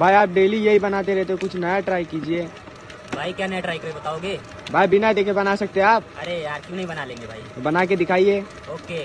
भाई आप डेली यही बनाते रहते हो कुछ नया ट्राई कीजिए। भाई क्या नया ट्राई करे बताओगे? भाई बिना देखे बना सकते हैं आप? अरे यार क्यों नहीं बना लेंगे भाई? तो बना के दिखाइए। ओके